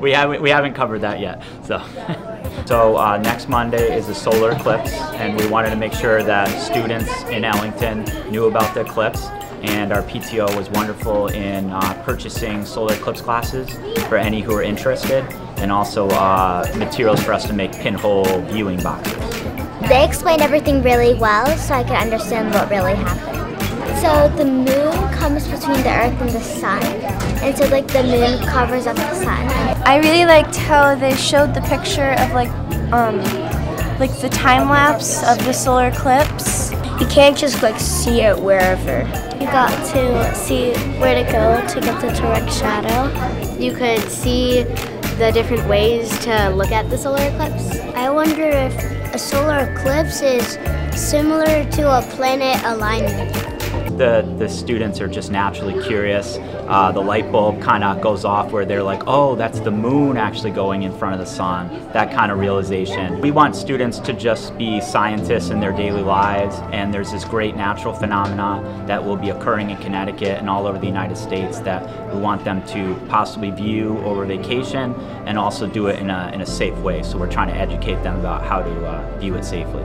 we haven't we haven't covered that yet. So. So uh, next Monday is the solar eclipse, and we wanted to make sure that students in Ellington knew about the eclipse. And our PTO was wonderful in uh, purchasing solar eclipse classes for any who are interested, and also uh, materials for us to make pinhole viewing boxes. They explained everything really well, so I could understand what really happened. So the moon comes between the earth and the sun, and so like the moon covers up the sun. I really liked how they showed the picture of like um like the time lapse of the solar eclipse. You can't just like see it wherever. You got to see where to go to get the direct shadow. You could see the different ways to look at the solar eclipse. I wonder if a solar eclipse is similar to a planet alignment the, the students are just naturally curious. Uh, the light bulb kind of goes off where they're like, oh, that's the moon actually going in front of the sun. That kind of realization. We want students to just be scientists in their daily lives, and there's this great natural phenomena that will be occurring in Connecticut and all over the United States that we want them to possibly view over vacation and also do it in a, in a safe way. So we're trying to educate them about how to uh, view it safely.